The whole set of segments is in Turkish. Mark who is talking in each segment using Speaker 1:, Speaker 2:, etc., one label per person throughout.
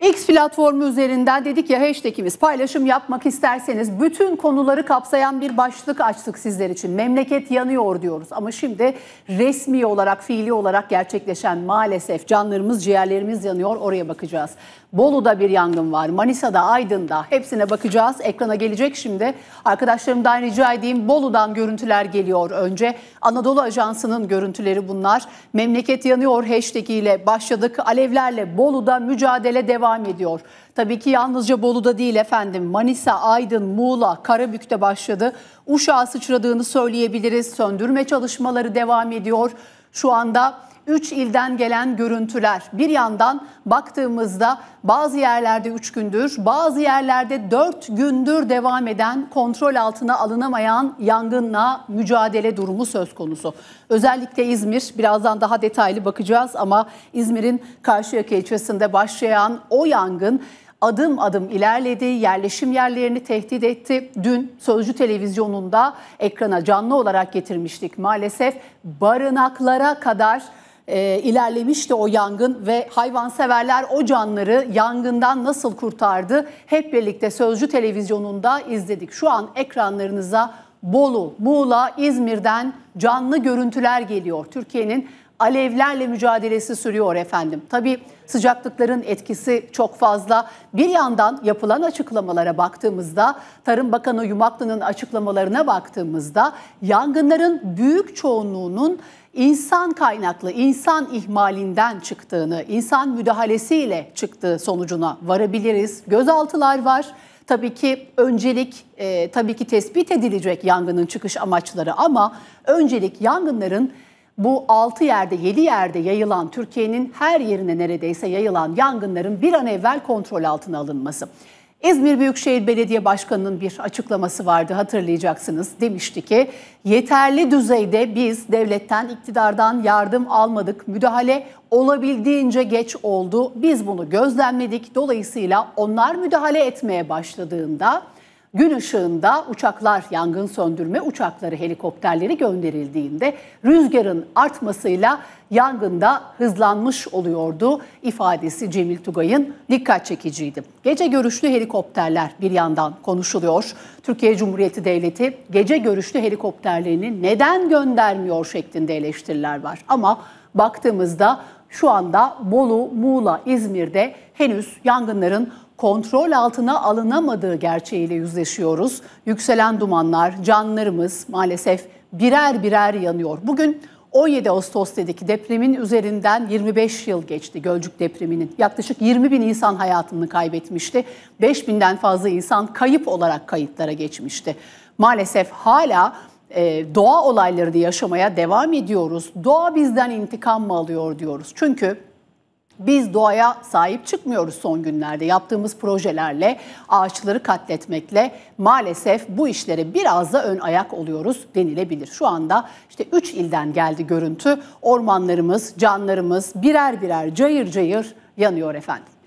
Speaker 1: X platformu üzerinden dedik ya hashtagimiz paylaşım yapmak isterseniz bütün konuları kapsayan bir başlık açtık sizler için. Memleket yanıyor diyoruz ama şimdi resmi olarak fiili olarak gerçekleşen maalesef canlarımız ciğerlerimiz yanıyor oraya bakacağız. Bolu'da bir yangın var. Manisa'da, Aydın'da hepsine bakacağız. Ekrana gelecek şimdi. Arkadaşlarımdan rica edeyim Bolu'dan görüntüler geliyor önce. Anadolu Ajansı'nın görüntüleri bunlar. Memleket yanıyor hashtag ile başladık. Alevlerle Bolu'da mücadele devam ediyor. Tabii ki yalnızca Bolu'da değil efendim. Manisa, Aydın, Muğla, Karabük'te başladı. Uşağı sıçradığını söyleyebiliriz. Söndürme çalışmaları devam ediyor. Şu anda 3 ilden gelen görüntüler. Bir yandan baktığımızda bazı yerlerde 3 gündür, bazı yerlerde 4 gündür devam eden kontrol altına alınamayan yangınla mücadele durumu söz konusu. Özellikle İzmir, birazdan daha detaylı bakacağız ama İzmir'in Karşıyaka ilçesinde başlayan o yangın adım adım ilerledi, yerleşim yerlerini tehdit etti. Dün Sözcü Televizyonu'nda ekrana canlı olarak getirmiştik. Maalesef barınaklara kadar e, ilerlemişti o yangın ve hayvanseverler o canları yangından nasıl kurtardı hep birlikte Sözcü Televizyonu'nda izledik. Şu an ekranlarınıza Bolu, Muğla, İzmir'den canlı görüntüler geliyor. Türkiye'nin alevlerle mücadelesi sürüyor efendim. Tabii sıcaklıkların etkisi çok fazla. Bir yandan yapılan açıklamalara baktığımızda, Tarım Bakanı Yumaklı'nın açıklamalarına baktığımızda yangınların büyük çoğunluğunun insan kaynaklı, insan ihmalinden çıktığını, insan müdahalesiyle çıktığı sonucuna varabiliriz. Gözaltılar var. Tabii ki öncelik e, tabii ki tespit edilecek yangının çıkış amaçları ama öncelik yangınların bu 6 yerde 7 yerde yayılan Türkiye'nin her yerine neredeyse yayılan yangınların bir an evvel kontrol altına alınması. İzmir Büyükşehir Belediye Başkanı'nın bir açıklaması vardı hatırlayacaksınız. Demişti ki yeterli düzeyde biz devletten, iktidardan yardım almadık. Müdahale olabildiğince geç oldu. Biz bunu gözlemledik. Dolayısıyla onlar müdahale etmeye başladığında gün ışığında uçaklar, yangın söndürme uçakları, helikopterleri gönderildiğinde rüzgarın artmasıyla yangında hızlanmış oluyordu ifadesi Cemil Tugay'ın dikkat çekiciydi. Gece görüşlü helikopterler bir yandan konuşuluyor. Türkiye Cumhuriyeti Devleti gece görüşlü helikopterlerini neden göndermiyor şeklinde eleştiriler var. Ama baktığımızda şu anda Bolu, Muğla, İzmir'de henüz yangınların kontrol altına alınamadığı gerçeğiyle yüzleşiyoruz. Yükselen dumanlar, canlarımız maalesef birer birer yanıyor. Bugün 17 Ağustos dedik depremin üzerinden 25 yıl geçti Gölcük depreminin. Yaklaşık 20 bin insan hayatını kaybetmişti. 5 binden fazla insan kayıp olarak kayıtlara geçmişti. Maalesef hala e, doğa olaylarını yaşamaya devam ediyoruz. Doğa bizden intikam mı alıyor diyoruz. Çünkü biz doğaya sahip çıkmıyoruz son günlerde. Yaptığımız projelerle, ağaçları katletmekle maalesef bu işlere biraz da ön ayak oluyoruz denilebilir. Şu anda işte 3 ilden geldi görüntü. Ormanlarımız, canlarımız birer birer cayır cayır yanıyor efendim.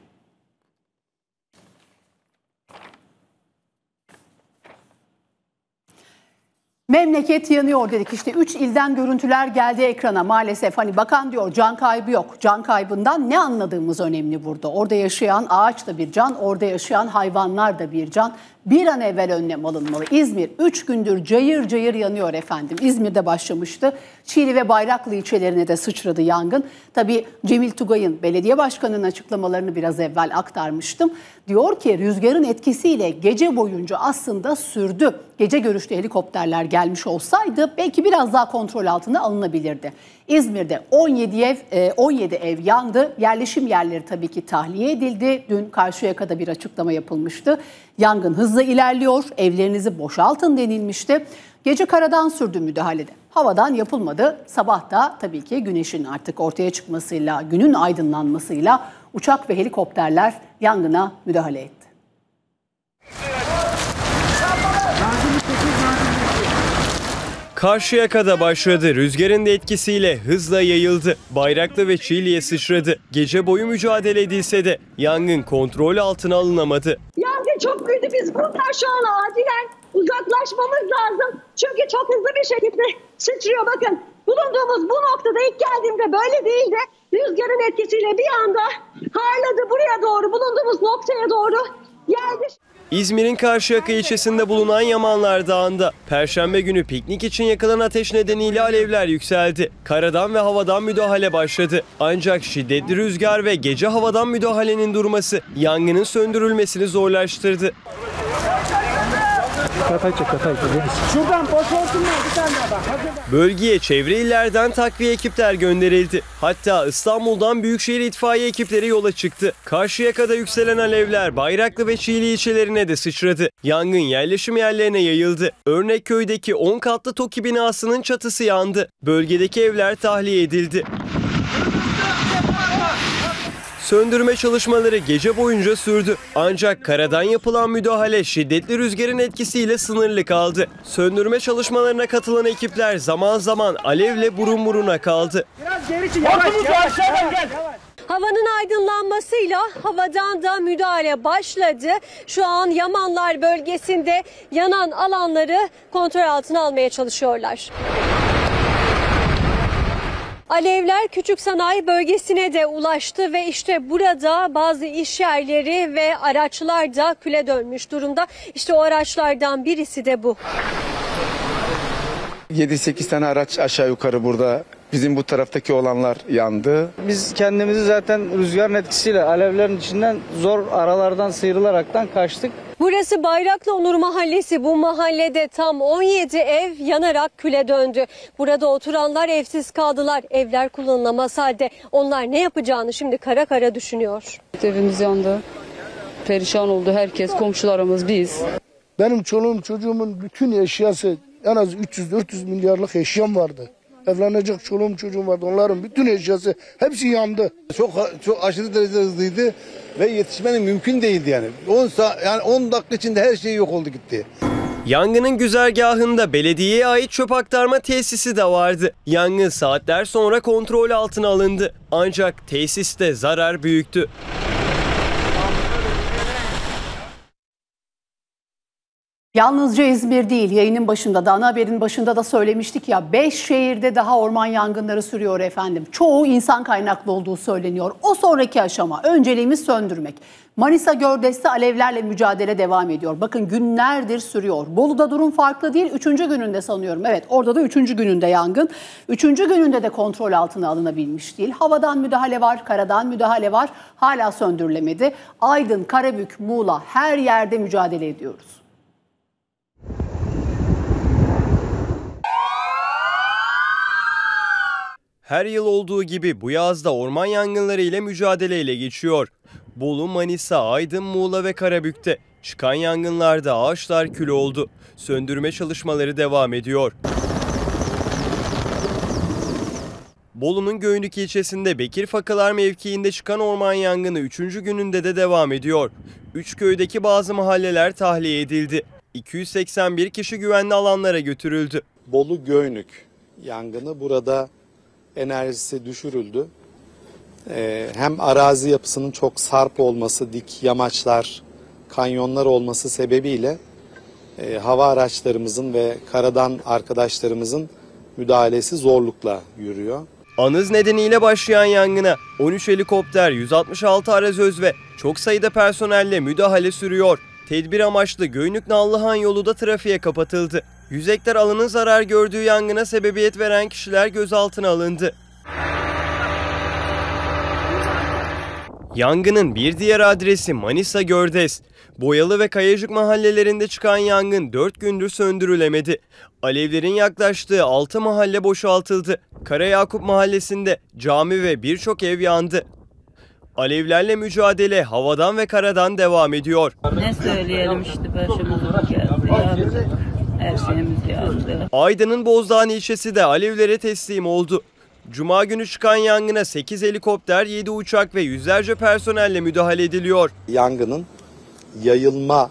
Speaker 1: Memleket yanıyor dedik. İşte 3 ilden görüntüler geldi ekrana maalesef. Hani bakan diyor can kaybı yok. Can kaybından ne anladığımız önemli burada. Orada yaşayan ağaç da bir can, orada yaşayan hayvanlar da bir can bir an evvel önlem alınmalı. İzmir 3 gündür cayır cayır yanıyor efendim. İzmir'de başlamıştı. Çiğli ve Bayraklı ilçelerine de sıçradı yangın. Tabii Cemil Tugay'ın belediye başkanının açıklamalarını biraz evvel aktarmıştım. Diyor ki rüzgarın etkisiyle gece boyunca aslında sürdü. Gece görüşlü helikopterler gelmiş olsaydı belki biraz daha kontrol altına alınabilirdi. İzmir'de 17 ev 17 e, ev yandı. Yerleşim yerleri tabii ki tahliye edildi. Dün Karşıyaka'da bir açıklama yapılmıştı. Yangın hızla ilerliyor. Evlerinizi boşaltın denilmişti. Gece karadan sürdü müdahalede. Havadan yapılmadı. Sabah da tabii ki güneşin artık ortaya çıkmasıyla, günün aydınlanmasıyla uçak ve helikopterler yangına müdahale etti.
Speaker 2: Karşıyaka'da başladı. Rüzgarın da etkisiyle hızla yayıldı. Bayraklı ve Çiğli'ye sıçradı. Gece boyu mücadele edilse de yangın kontrol altına alınamadı.
Speaker 3: Yangın çok büyüdü. Biz buradan şu an acilen uzaklaşmamız lazım. Çünkü çok hızlı bir şekilde sıçrıyor bakın. Bulunduğumuz bu noktada ilk geldiğimde böyle değildi. Rüzgarın etkisiyle bir anda harladı buraya doğru, bulunduğumuz noktaya doğru geldi.
Speaker 2: İzmir'in Karşıyaka ilçesinde bulunan Yamanlar Dağı'nda Perşembe günü piknik için yakılan ateş nedeniyle alevler yükseldi. Karadan ve havadan müdahale başladı. Ancak şiddetli rüzgar ve gece havadan müdahalenin durması yangının söndürülmesini zorlaştırdı.
Speaker 4: Şuradan boşaltınlar bir tane daha bak. Hadi.
Speaker 2: Bölgeye çevre illerden takviye ekipler gönderildi. Hatta İstanbul'dan Büyükşehir itfaiye ekipleri yola çıktı. Karşıyaka'da yükselen alevler Bayraklı ve Çiğli ilçelerine de sıçradı. Yangın yerleşim yerlerine yayıldı. Örnekköy'deki 10 katlı TOKİ binasının çatısı yandı. Bölgedeki evler tahliye edildi. Söndürme çalışmaları gece boyunca sürdü. Ancak karadan yapılan müdahale şiddetli rüzgarın etkisiyle sınırlı kaldı. Söndürme çalışmalarına katılan ekipler zaman zaman alevle burun buruna kaldı.
Speaker 4: Biraz geri çık. Yavaş yavaş yavaş. yavaş.
Speaker 5: Havanın aydınlanmasıyla havadan da müdahale başladı. Şu an Yamanlar bölgesinde yanan alanları kontrol altına almaya çalışıyorlar. Alevler küçük sanayi bölgesine de ulaştı ve işte burada bazı iş yerleri ve araçlar da küle dönmüş durumda. İşte o araçlardan birisi de bu.
Speaker 6: 7-8 tane araç aşağı yukarı burada bizim bu taraftaki olanlar yandı.
Speaker 7: Biz kendimizi zaten rüzgarın etkisiyle alevlerin içinden zor aralardan sıyrılaraktan kaçtık.
Speaker 5: Burası Bayraklı Onur Mahallesi. Bu mahallede tam 17 ev yanarak küle döndü. Burada oturanlar evsiz kaldılar. Evler kullanılamaz halde. Onlar ne yapacağını şimdi kara kara düşünüyor.
Speaker 8: Evimiz yandı. Perişan oldu herkes, komşularımız biz.
Speaker 9: Benim çoluğum çocuğumun bütün eşyası en az 300-400 milyarlık eşyam vardı. Evlenecek çoluğum çocuğum vardı. Onların bütün eşyası hepsi yandı.
Speaker 10: Çok çok aşırı derecede hızlıydı ve yetişmenin mümkün değildi yani. 10 saat yani 10 dakika içinde her şey yok oldu gitti.
Speaker 2: Yangının güzergahında belediyeye ait çöp aktarma tesisi de vardı. Yangın saatler sonra kontrol altına alındı. Ancak tesiste zarar büyüktü.
Speaker 1: Yalnızca İzmir değil, yayının başında da ana haberin başında da söylemiştik ya 5 şehirde daha orman yangınları sürüyor efendim. Çoğu insan kaynaklı olduğu söyleniyor. O sonraki aşama önceliğimiz söndürmek. Manisa Gördes'te alevlerle mücadele devam ediyor. Bakın günlerdir sürüyor. Bolu'da durum farklı değil. Üçüncü gününde sanıyorum. Evet orada da üçüncü gününde yangın. Üçüncü gününde de kontrol altına alınabilmiş değil. Havadan müdahale var, karadan müdahale var. Hala söndürülemedi. Aydın, Karabük, Muğla her yerde mücadele ediyoruz.
Speaker 2: Her yıl olduğu gibi bu yazda orman yangınları ile mücadeleyle geçiyor. Bolu, Manisa, Aydın, Muğla ve Karabük'te çıkan yangınlarda ağaçlar kül oldu. Söndürme çalışmaları devam ediyor. Bolu'nun Göynük ilçesinde Bekir Fakılar mevkiinde çıkan orman yangını 3. gününde de devam ediyor. Üç köydeki bazı mahalleler tahliye edildi. 281 kişi güvenli alanlara götürüldü.
Speaker 11: Bolu Göynük yangını burada enerjisi düşürüldü. Ee, hem arazi yapısının çok sarp olması, dik yamaçlar, kanyonlar olması sebebiyle e, hava araçlarımızın ve karadan arkadaşlarımızın müdahalesi zorlukla yürüyor.
Speaker 2: Anız nedeniyle başlayan yangına 13 helikopter, 166 arazöz ve çok sayıda personelle müdahale sürüyor. Tedbir amaçlı Göynük Nallıhan yolu da trafiğe kapatıldı. 100 hektar alanın zarar gördüğü yangına sebebiyet veren kişiler gözaltına alındı. Yangının bir diğer adresi Manisa Gördes. Boyalı ve Kayacık mahallelerinde çıkan yangın 4 gündür söndürülemedi. Alevlerin yaklaştığı 6 mahalle boşaltıldı. Karayakup mahallesinde cami ve birçok ev yandı. Alevlerle mücadele havadan ve karadan devam ediyor.
Speaker 8: Ne söyleyelim işte başımıza geldi. Yandı. Her şeyimiz yandı.
Speaker 2: Aydın'ın Bozdağ ilçesi de alevlere teslim oldu. Cuma günü çıkan yangına 8 helikopter, 7 uçak ve yüzlerce personelle müdahale ediliyor.
Speaker 11: Yangının yayılma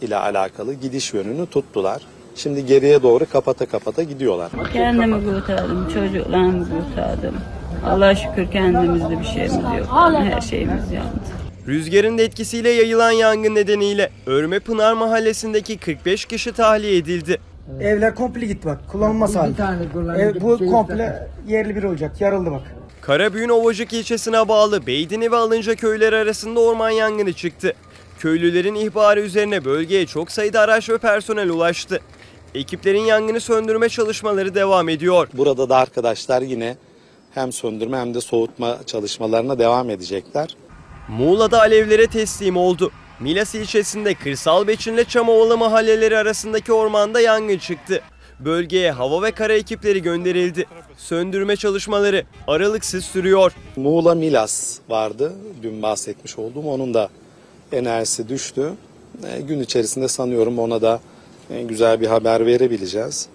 Speaker 11: ile alakalı gidiş yönünü tuttular. Şimdi geriye doğru kapata kapata gidiyorlar.
Speaker 8: Kendimi kurtardım, çocuklarımı kurtardım. Allah şükür kendimizde bir şeyimiz yok. Her şeyimiz yandı.
Speaker 2: Rüzgarın da etkisiyle yayılan yangın nedeniyle Örme Pınar mahallesindeki 45 kişi tahliye edildi.
Speaker 4: Evler komple gitti bak. Kullanılmaz halde. Ev, bu komple yerli bir olacak. Yarıldı bak.
Speaker 2: Karabüğün Ovacık ilçesine bağlı Beydini ve Alınca köyleri arasında orman yangını çıktı. Köylülerin ihbarı üzerine bölgeye çok sayıda araç ve personel ulaştı. Ekiplerin yangını söndürme çalışmaları devam ediyor.
Speaker 11: Burada da arkadaşlar yine hem söndürme hem de soğutma çalışmalarına devam edecekler.
Speaker 2: Muğla'da alevlere teslim oldu. Milas ilçesinde Kırsal Beçin'le Çamovalı mahalleleri arasındaki ormanda yangın çıktı. Bölgeye hava ve kara ekipleri gönderildi. Söndürme çalışmaları aralıksız sürüyor.
Speaker 11: Muğla Milas vardı. Dün bahsetmiş olduğum. Onun da enerjisi düştü. E, gün içerisinde sanıyorum ona da e, güzel bir haber verebileceğiz.